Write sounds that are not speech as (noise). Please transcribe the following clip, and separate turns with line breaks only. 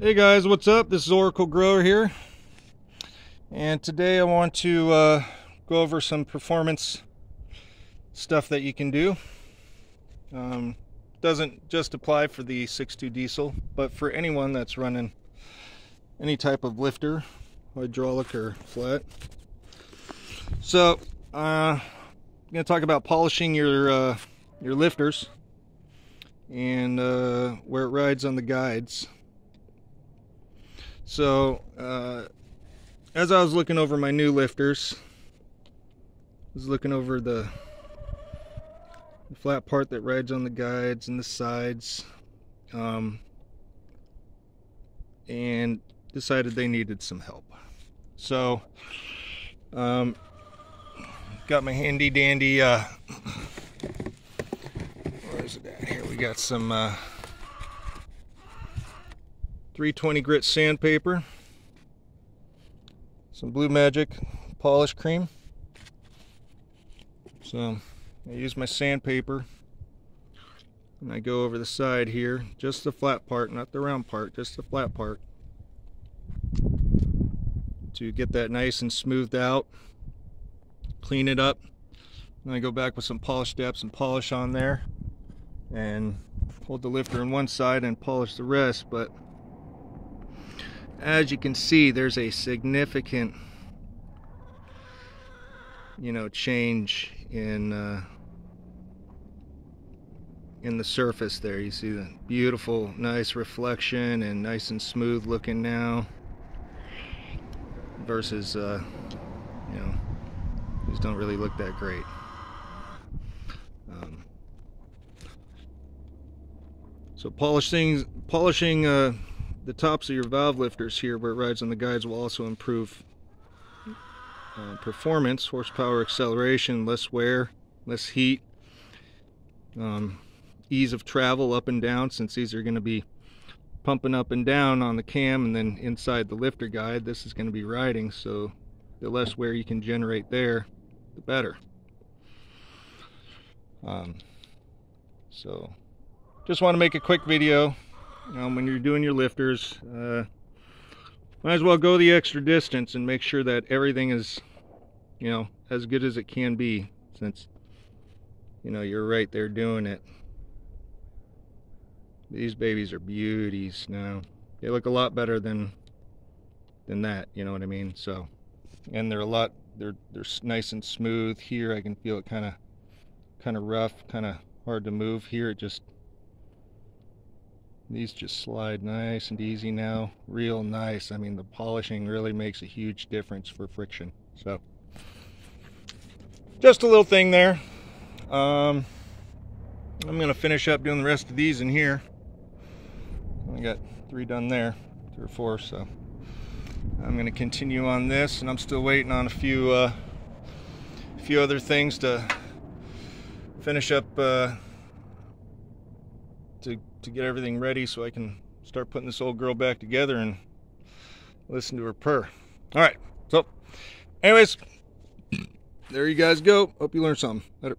Hey guys, what's up? This is Oracle Grower here. And today I want to uh, go over some performance stuff that you can do. Um, doesn't just apply for the 6.2 diesel, but for anyone that's running any type of lifter, hydraulic or flat. So, uh, I'm going to talk about polishing your, uh, your lifters and uh, where it rides on the guides. So, uh, as I was looking over my new lifters, I was looking over the, the flat part that rides on the guides and the sides, um, and decided they needed some help. So, um, got my handy dandy, uh, where's it at? Here we got some, uh, 320 grit sandpaper, some Blue Magic polish cream. So I use my sandpaper and I go over the side here, just the flat part, not the round part, just the flat part to get that nice and smoothed out. Clean it up. Then I go back with some polish steps and polish on there and hold the lifter on one side and polish the rest, but as you can see there's a significant you know change in uh, in the surface there. You see the beautiful nice reflection and nice and smooth looking now versus uh, you know these don't really look that great. Um, so polishing polishing uh, the tops of your valve lifters here where it rides on the guides will also improve uh, performance, horsepower, acceleration, less wear, less heat, um, ease of travel up and down since these are going to be pumping up and down on the cam and then inside the lifter guide this is going to be riding so the less wear you can generate there the better. Um, so just want to make a quick video um, when you're doing your lifters uh, might as well go the extra distance and make sure that everything is you know as good as it can be since you know you're right there doing it. These babies are beauties now. They look a lot better than than that you know what I mean? So and they're a lot they're they're nice and smooth here. I can feel it kind of kind of rough kind of hard to move here. It just these just slide nice and easy now. Real nice. I mean, the polishing really makes a huge difference for friction. So, just a little thing there. Um, I'm going to finish up doing the rest of these in here. I got three done there, three or four, so I'm going to continue on this, and I'm still waiting on a few, uh, a few other things to finish up. Uh, to, to get everything ready so I can start putting this old girl back together and listen to her purr. All right, so anyways, (clears throat) there you guys go. Hope you learned something. Later.